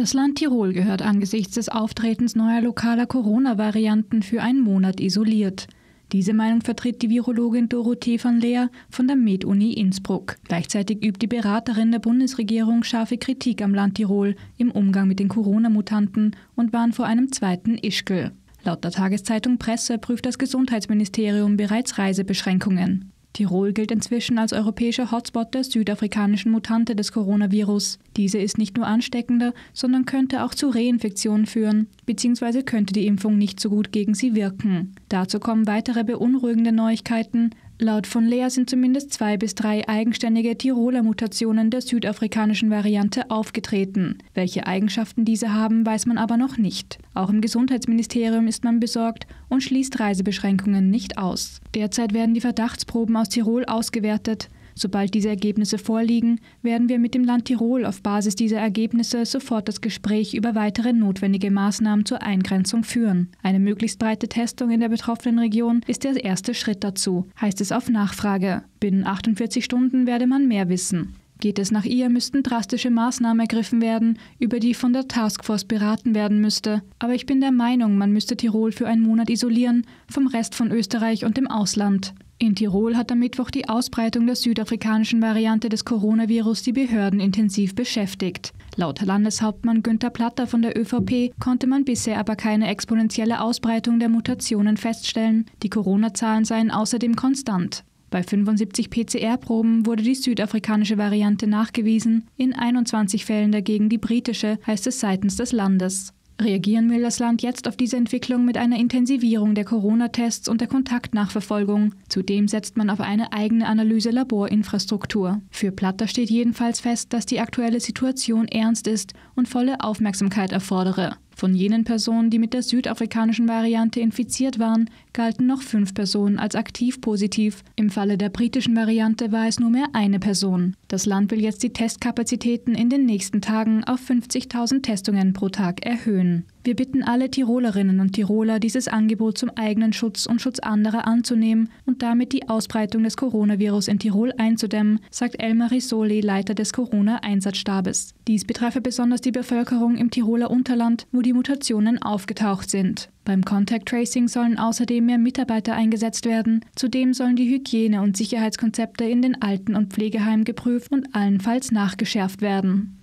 Das Land Tirol gehört angesichts des Auftretens neuer lokaler Corona-Varianten für einen Monat isoliert. Diese Meinung vertritt die Virologin Dorothee van Leer von der Med-Uni Innsbruck. Gleichzeitig übt die Beraterin der Bundesregierung scharfe Kritik am Land Tirol im Umgang mit den Corona-Mutanten und warnt vor einem zweiten Ischgl. Laut der Tageszeitung Presse prüft das Gesundheitsministerium bereits Reisebeschränkungen. Tirol gilt inzwischen als europäischer Hotspot der südafrikanischen Mutante des Coronavirus. Diese ist nicht nur ansteckender, sondern könnte auch zu Reinfektionen führen, beziehungsweise könnte die Impfung nicht so gut gegen sie wirken. Dazu kommen weitere beunruhigende Neuigkeiten. Laut von Lea sind zumindest zwei bis drei eigenständige Tiroler Mutationen der südafrikanischen Variante aufgetreten. Welche Eigenschaften diese haben, weiß man aber noch nicht. Auch im Gesundheitsministerium ist man besorgt und schließt Reisebeschränkungen nicht aus. Derzeit werden die Verdachtsproben aus Tirol ausgewertet. Sobald diese Ergebnisse vorliegen, werden wir mit dem Land Tirol auf Basis dieser Ergebnisse sofort das Gespräch über weitere notwendige Maßnahmen zur Eingrenzung führen. Eine möglichst breite Testung in der betroffenen Region ist der erste Schritt dazu, heißt es auf Nachfrage. Binnen 48 Stunden werde man mehr wissen. Geht es nach ihr, müssten drastische Maßnahmen ergriffen werden, über die von der Taskforce beraten werden müsste. Aber ich bin der Meinung, man müsste Tirol für einen Monat isolieren, vom Rest von Österreich und dem Ausland. In Tirol hat am Mittwoch die Ausbreitung der südafrikanischen Variante des Coronavirus die Behörden intensiv beschäftigt. Laut Landeshauptmann Günther Platter von der ÖVP konnte man bisher aber keine exponentielle Ausbreitung der Mutationen feststellen. Die Corona-Zahlen seien außerdem konstant. Bei 75 PCR-Proben wurde die südafrikanische Variante nachgewiesen, in 21 Fällen dagegen die britische, heißt es seitens des Landes. Reagieren will das Land jetzt auf diese Entwicklung mit einer Intensivierung der Corona-Tests und der Kontaktnachverfolgung. Zudem setzt man auf eine eigene Analyse-Laborinfrastruktur. Für Platter steht jedenfalls fest, dass die aktuelle Situation ernst ist und volle Aufmerksamkeit erfordere. Von jenen Personen, die mit der südafrikanischen Variante infiziert waren, galten noch fünf Personen als aktiv positiv. Im Falle der britischen Variante war es nur mehr eine Person. Das Land will jetzt die Testkapazitäten in den nächsten Tagen auf 50.000 Testungen pro Tag erhöhen. Wir bitten alle Tirolerinnen und Tiroler, dieses Angebot zum eigenen Schutz und Schutz anderer anzunehmen und damit die Ausbreitung des Coronavirus in Tirol einzudämmen, sagt Elmar Risoli, Leiter des Corona-Einsatzstabes. Dies betreffe besonders die Bevölkerung im Tiroler Unterland, wo die Mutationen aufgetaucht sind. Beim Contact Tracing sollen außerdem mehr Mitarbeiter eingesetzt werden. Zudem sollen die Hygiene- und Sicherheitskonzepte in den Alten- und Pflegeheimen geprüft und allenfalls nachgeschärft werden.